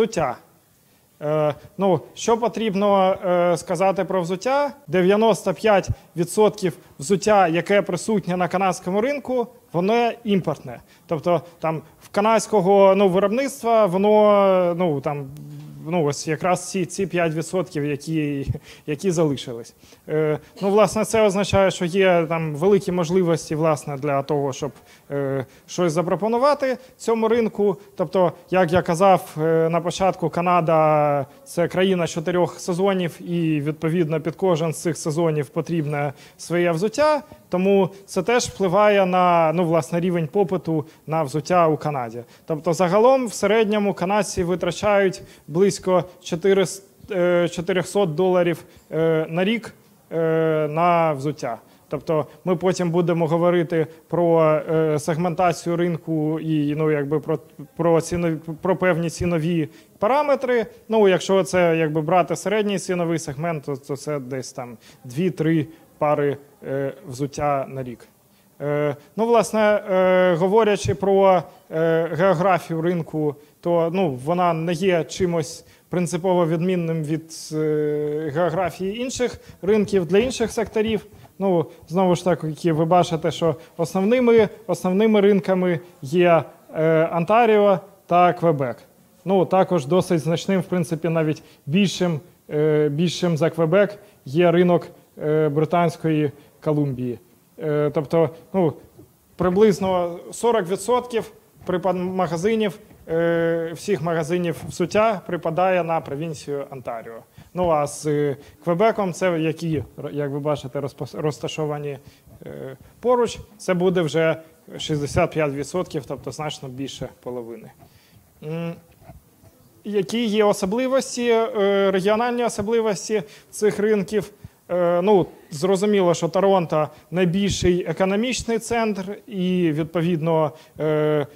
взуття. Е, ну, що потрібно е, сказати про взуття? 95% взуття, яке присутнє на канадському ринку, воно імпортне. Тобто там в канадського ну, виробництва воно ну, там, ну, ось якраз ці, ці 5%, які, які залишились. Е, ну, власне, це означає, що є там великі можливості власне, для того, щоб е, щось запропонувати цьому ринку. Тобто, як я казав е, на початку, Канада це країна чотирьох сезонів, і відповідно під кожен з цих сезонів потрібне своє взуття. Тому це теж впливає на ну, власне, рівень попиту на взуття у Канаді. Тобто, загалом в середньому канадці витрачають близько 400 е, 400 доларів е, на рік е, на взуття. Тобто ми потім будемо говорити про сегментацію ринку і ну, якби про, про, цінові, про певні цінові параметри. Ну, якщо це якби брати середній ціновий сегмент, то, то це десь там 2-3 пари е, взуття на рік. Е, ну, власне, е, говорячи про е, географію ринку, то ну, вона не є чимось принципово відмінним від е, географії інших ринків для інших секторів. Ну, знову ж таки, ви бачите, що основними, основними ринками є е, Онтаріо та Квебек. Ну, також досить значним, в принципі, навіть більшим, е, більшим за Квебек є ринок е, Британської Колумбії. Е, тобто, ну, приблизно 40% припад магазинів, всіх магазинів взуття припадає на провінцію Онтаріо. Ну а з е, Квебеком, це які, як ви бачите, розташовані е, поруч, це буде вже 65%, тобто значно більше половини. Які є особливості, е, регіональні особливості цих ринків? Е, Ну, зрозуміло, що Торонто найбільший економічний центр, і відповідно е, е,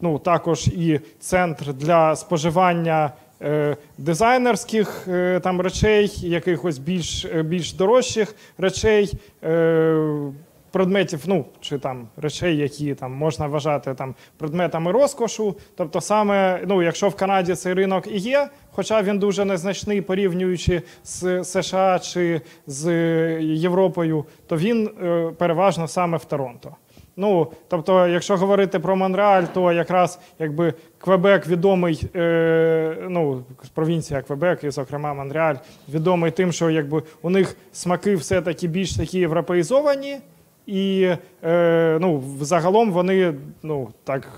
ну, також і центр для споживання е, дизайнерських е, там речей, якихось більш, е, більш дорожчих речей. Предметів, ну чи там речей, які там можна вважати там предметами розкошу. Тобто, саме ну, якщо в Канаді цей ринок і є, хоча він дуже незначний, порівнюючи з США чи з Європою, то він е, переважно саме в Торонто. Ну, тобто, якщо говорити про Монреаль, то якраз якби Квебек відомий, е, ну, провінція Квебек, і, зокрема, Монреаль, відомий тим, що якби у них смаки все-таки більш такі європеїзовані, і е, ну, загалом вони ну, так.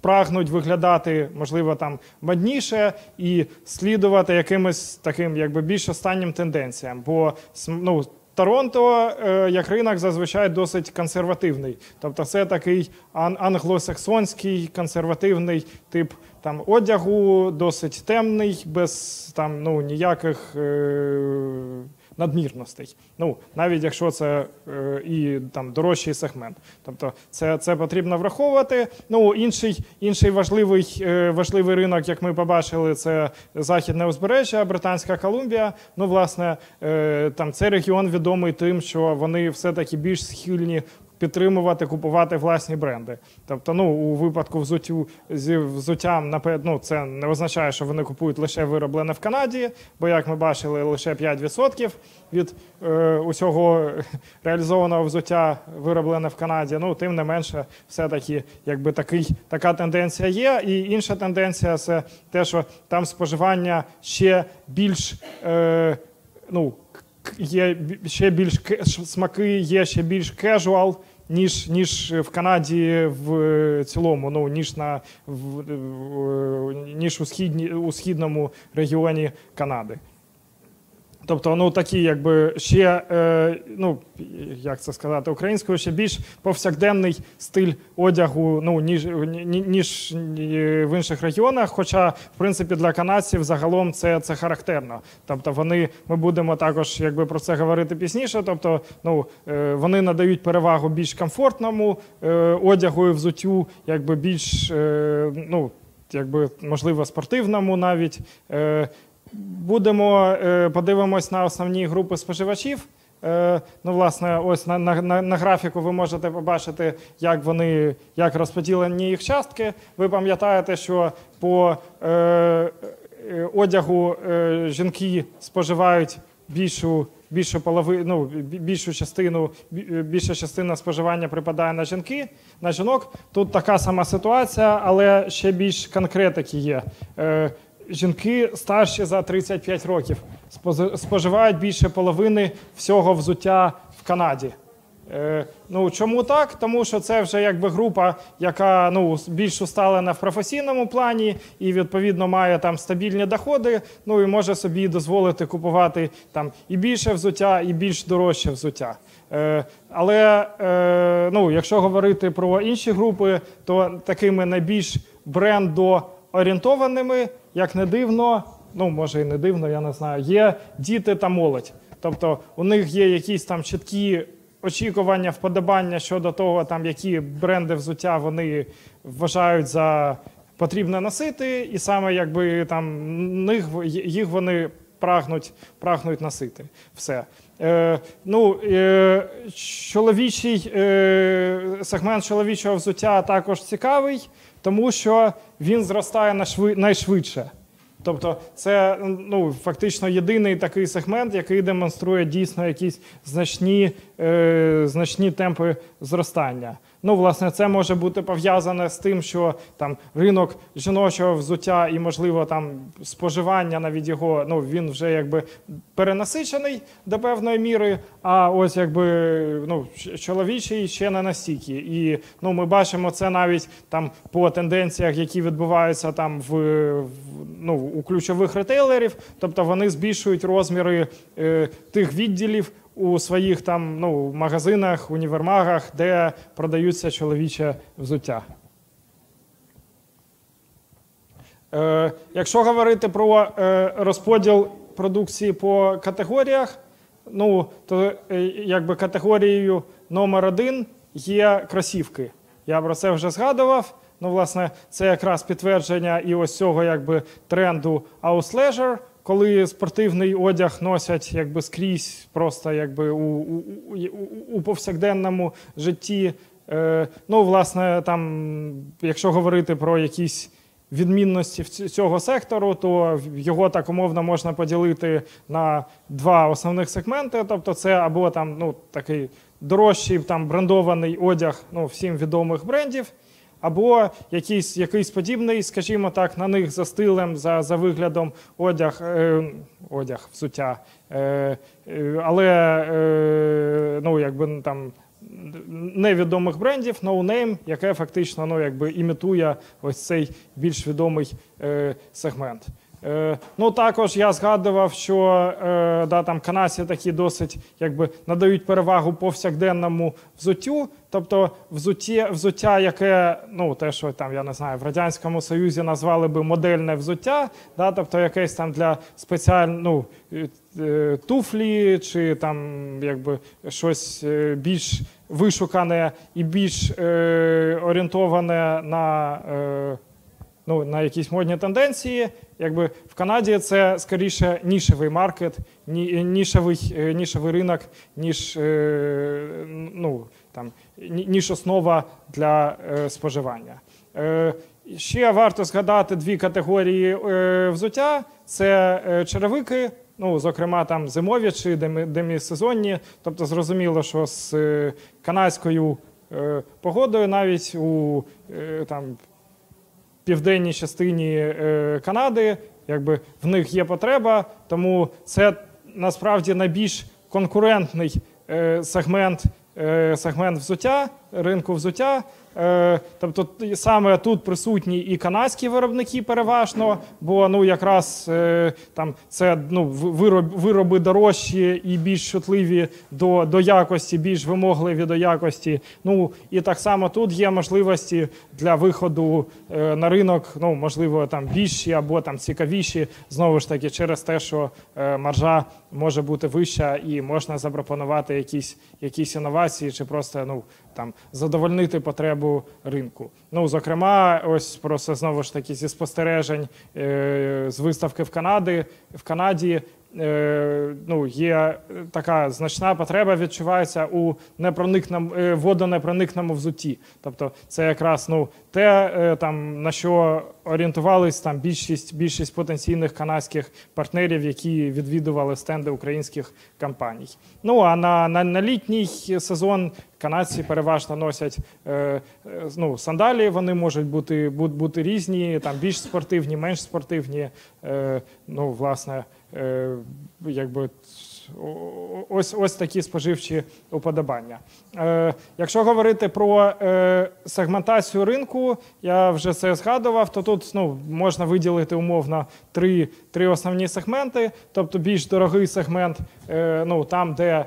Прагнуть виглядати, можливо, там модніше і слідувати якимось таким, якби більш останнім тенденціям. Бо ну, Торонто е, як ринок зазвичай досить консервативний. Тобто це такий ан- англосаксонський консервативний тип там одягу, досить темний, без там ну ніяких е, надмірностей. Ну навіть якщо це е, і там дорожчий сегмент. Тобто це, це потрібно враховувати. Ну інший, інший важливий, е, важливий ринок, як ми побачили, це західне узбережжя, Британська Колумбія. Ну, власне, е, там цей регіон відомий тим, що вони все-таки більш схильні підтримувати, купувати власні бренди. Тобто, ну у випадку взуттю зі взуттям, ну, це не означає, що вони купують лише вироблене в Канаді, бо як ми бачили, лише 5% від е, усього реалізованого взуття вироблене в Канаді. Ну тим не менше, все-таки якби такий така тенденція є. І інша тенденція це те, що там споживання ще більш. Е, ну, є ще більш смаки є ще більш casual, ніж, ніж в Канаді в е, цілому, ну ніж на в- ніж у східні у східному регіоні Канади. Тобто, ну такі, якби ще, е, ну як це сказати, українською ще більш повсякденний стиль одягу, ну ніж ніж в інших регіонах. Хоча, в принципі, для канадців загалом це, це характерно. Тобто, вони ми будемо також якби про це говорити пізніше. Тобто, ну е, вони надають перевагу більш комфортному е, одягу і взуттю, якби більш е, ну якби можливо спортивному навіть. Е, Будемо е, подивимось на основні групи споживачів. Е, ну, власне, ось на, на, на, графіку ви можете побачити, як вони як розподілені їх частки. Ви пам'ятаєте, що по е, е, одягу е, жінки споживають більшу, більшу полови, ну, більшу частину, бі- більша частина споживання припадає на жінки, на жінок. Тут така сама ситуація, але ще більш конкретики є. Е, Жінки старші за 35 років споживають більше половини всього взуття в Канаді. Е, ну чому так? Тому що це вже якби група, яка ну більш усталена в професійному плані і відповідно має там стабільні доходи. Ну і може собі дозволити купувати там і більше взуття, і більш дорожче взуття. Е, але е, ну, якщо говорити про інші групи, то такими найбільш брендоорієнтованими, як не дивно, ну може і не дивно, я не знаю, є діти та молодь. Тобто у них є якісь там чіткі очікування, вподобання щодо того, там які бренди взуття вони вважають за потрібне носити, і саме якби там них їх вони прагнуть, прагнуть носити. Все. Е, ну, е, чоловічий е, сегмент чоловічого взуття також цікавий, тому що він зростає найшвидше. Тобто, це ну, фактично єдиний такий сегмент, який демонструє дійсно якісь значні, значні темпи зростання. Ну, власне, це може бути пов'язане з тим, що там ринок жіночого взуття і, можливо, там споживання навіть його, ну він вже якби перенасичений до певної міри. А ось якби ну, чоловічий ще не настільки. І ну, ми бачимо це навіть там по тенденціях, які відбуваються там в, в ну, у ключових ретейлерів. Тобто вони збільшують розміри е, тих відділів у своїх там ну, магазинах, універмагах, де продаються чоловіче взуття. Е, якщо говорити про е, розподіл продукції по категоріях, ну то е, якби категорією номер один є кросівки. Я про це вже згадував. Ну, власне, це якраз підтвердження і ось цього якби тренду house коли спортивний одяг носять якби скрізь, просто якби у, у, у, повсякденному житті. Е, ну, власне, там, якщо говорити про якісь відмінності цього сектору, то його так умовно можна поділити на два основних сегменти. Тобто, це або там ну, такий дорожчий там брендований одяг ну, всім відомих брендів, або якийсь, якийсь подібний, скажімо так, на них за стилем, за, за виглядом одяг, е, одяг, взуття. Е, е, але е, ну, якби ну, там невідомих брендів, no name, яке фактично ну, якби, імітує ось цей більш відомий е, сегмент. Е, ну, також я згадував, що е, да, там канадці такі досить якби, надають перевагу повсякденному взуттю. Тобто взуття, взуття, яке, ну, те, що там, я не знаю, в Радянському Союзі назвали би модельне взуття, да, тобто якесь там для спеціального ну, е, туфлі, чи там якби щось більш вишукане і більш е, орієнтоване на. Е, ну, на якісь модні тенденції. Якби в Канаді це скоріше нішевий маркет, ні- нішевий, е, нішевий ринок, ніж, е, ну, там, ніж основа для е, споживання. Е, Ще варто згадати дві категорії е, взуття: це е, черевики, ну, зокрема, там зимові чи демі- демісезонні. Тобто, зрозуміло, що з е, канадською е, погодою навіть у е, там, південній частині е, Канади, якби в них є потреба, тому це насправді найбільш конкурентний е, сегмент, е, сегмент взуття, ринку взуття. Е, тобто саме тут присутні і канадські виробники переважно, бо ну якраз е, там це ну вироб, вироби дорожчі і більш чутливі до, до якості, більш вимогливі до якості. Ну і так само тут є можливості для виходу е, на ринок, ну можливо, там більші або там цікавіші, знову ж таки, через те, що маржа може бути вища і можна запропонувати якісь, якісь інновації, чи просто ну там задовольнити потребу ринку. Ну, зокрема, ось просто знову ж таки зі спостережень е, з виставки в Канаді в Канаді. е, Ну, є така значна потреба відчувається у непроникному е, водонепроникному взуті. Тобто, це якраз ну те, е, там на що орієнтувались там більшість більшість потенційних канадських партнерів, які відвідували стенди українських компаній. Ну а на, на, на літній сезон канадці переважно носять е, е, ну, сандалі. Вони можуть бути, бу- бути різні, там більш спортивні, менш спортивні. Е, ну, власне, е, якби ось, ось такі споживчі уподобання. Е, якщо говорити про е, сегментацію ринку, я вже це згадував, то тут ну, можна виділити умовно три, три основні сегменти, тобто більш дорогий сегмент, е, ну, там, де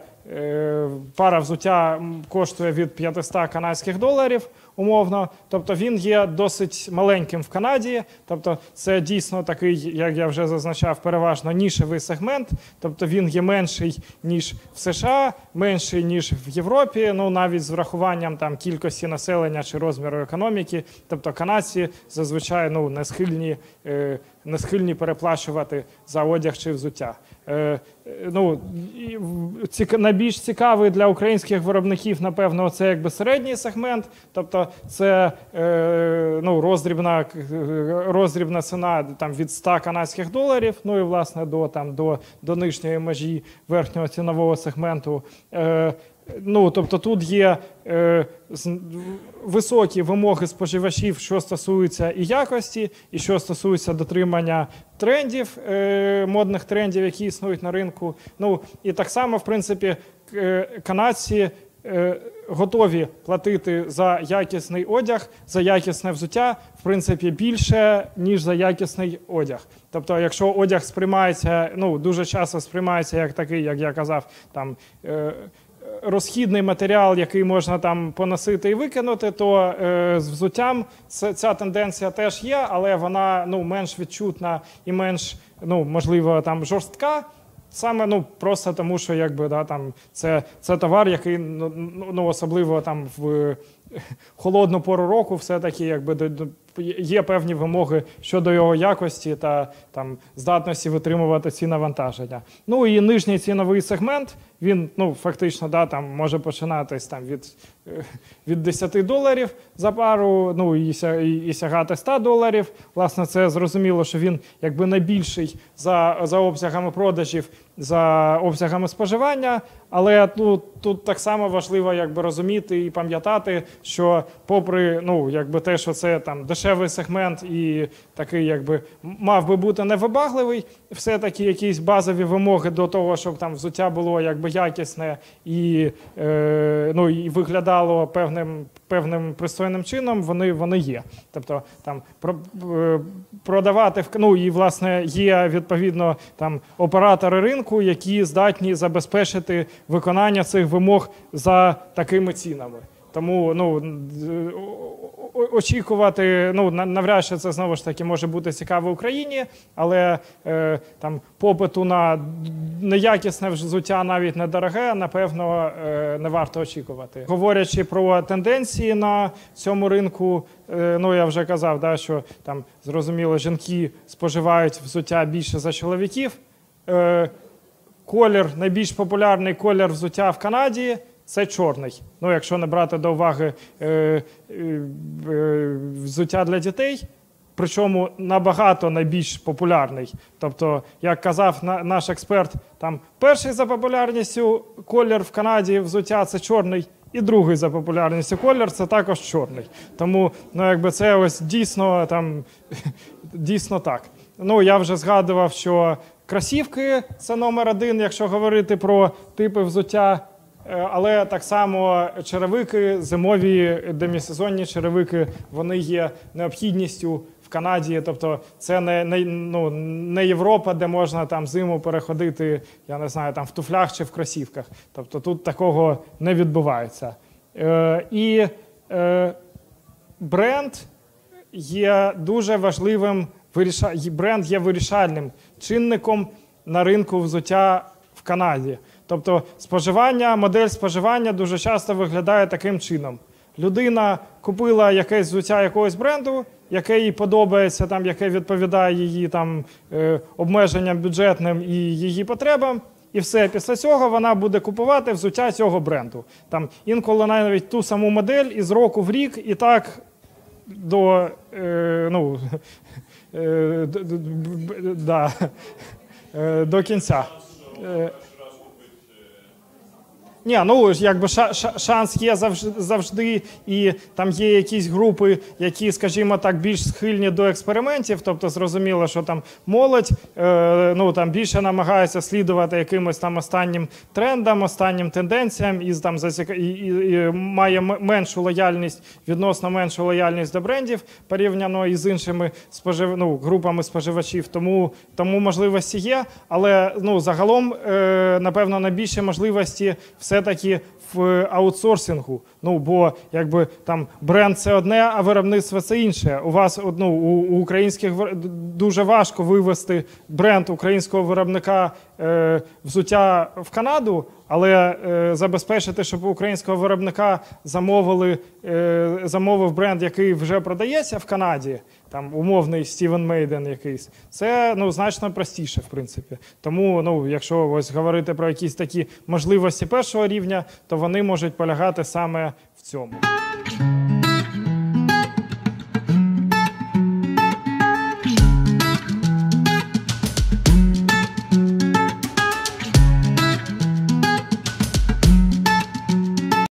пара взуття коштує від 500 канадських доларів, умовно. Тобто він є досить маленьким в Канаді. Тобто, це дійсно такий, як я вже зазначав, переважно нішевий сегмент. Тобто він є менший ніж в США, менший ніж в Європі. Ну навіть з врахуванням там кількості населення чи розміру економіки. Тобто канадці зазвичай ну не схильні, е, не схильні переплачувати за одяг чи взуття. Е, ну, найбільш цікавий для українських виробників, напевно, це якби середній сегмент, тобто це е, ну, роздрібна, е, роздрібна ціна там, від 100 канадських доларів, ну і власне до, там, до, до нижньої межі верхнього цінового сегменту. Ну, тобто тут є е, високі вимоги споживачів, що стосуються і якості, і що стосується дотримання трендів, е, модних трендів, які існують на ринку. Ну і так само, в принципі, е, канадці. е, Готові платити за якісний одяг, за якісне взуття, в принципі, більше, ніж за якісний одяг. Тобто, якщо одяг сприймається, ну дуже часто сприймається як такий, як я казав, там е, розхідний матеріал, який можна там поносити і викинути, то е, з взуттям це- ця тенденція теж є, але вона ну, менш відчутна і менш, ну, можливо, там жорстка. Саме ну просто тому, що якби да там це, це товар, який ну, ну ну, особливо там в холодну пору року, все таки якби є певні вимоги щодо його якості та там здатності витримувати ці навантаження. Ну і нижній ціновий сегмент він ну фактично да там може починатись там від, е, від 10 доларів за пару, ну і, і, сягати 100 доларів. Власне, це зрозуміло, що він якби найбільший за, за обсягами продажів, за обсягами споживання. Але тут, тут так само важливо якби розуміти і пам'ятати, що попри ну якби те, що це там дешевий сегмент і такий, якби мав би бути невибагливий, все-таки якісь базові вимоги до того, щоб там взуття було якби якісне і, е, ну, і виглядало певним, певним пристойним чином, вони, вони є. Тобто там про, е, продавати ну і власне є відповідно там оператори ринку, які здатні забезпечити виконання цих вимог за такими цінами. Тому ну очікувати, ну на- навряд чи це знову ж таки може бути цікаво Україні, але е, там попиту на неякісне взуття, навіть недороге, напевно, е, не варто очікувати. Говорячи про тенденції на цьому ринку, е, ну я вже казав, да, що там зрозуміло, жінки споживають взуття більше за чоловіків. Е, колір, найбільш популярний колір взуття в Канаді це чорний. Ну, якщо не брати до уваги е, е, е, взуття для дітей, причому набагато найбільш популярний. Тобто, як казав на, наш експерт, там перший за популярністю колір в Канаді взуття це чорний. І другий за популярністю колір це також чорний. Тому ну, якби це ось дійсно там дійсно так. Ну я вже згадував, що кросівки це номер один, якщо говорити про типи взуття. Е, Але так само черевики, зимові демісезонні черевики, вони є необхідністю в Канаді. Тобто, це не, не, ну, не Європа, де можна там зиму переходити, я не знаю, там в туфлях чи в кросівках. Тобто тут такого не відбувається. Е, і е, бренд є дуже важливим бренд є вирішальним чинником на ринку взуття в Канаді. Тобто споживання, модель споживання дуже часто виглядає таким чином. Людина купила якесь взуття якогось бренду, яке їй подобається, там, яке відповідає її там, е, обмеженням бюджетним і її потребам. І все, після цього вона буде купувати взуття цього бренду. Там інколи навіть ту саму модель із року в рік, і так до, е, ну, е, да, е, до кінця. Ні, ну якби ша- ша- шанс є завжди, і там є якісь групи, які, скажімо так, більш схильні до експериментів. Тобто, зрозуміло, що там молодь е, ну там більше намагається слідувати якимось там останнім трендам, останнім тенденціям, і там засіка і, і, і має меншу лояльність, відносно меншу лояльність до брендів порівняно із іншими спожив... ну, групами споживачів. Тому, тому можливості є, але ну загалом, е, напевно, найбільше можливості все-таки в аутсорсингу. Ну бо якби там бренд це одне, а виробництво це інше. У вас ну, у, у українських дуже важко вивести бренд українського виробника е, взуття в Канаду, але е, забезпечити, щоб українського виробника замовили е, замовив бренд, який вже продається в Канаді. Там умовний Стівен Мейден якийсь, це ну значно простіше, в принципі. Тому, ну, якщо ось говорити про якісь такі можливості першого рівня, то вони можуть полягати саме в цьому.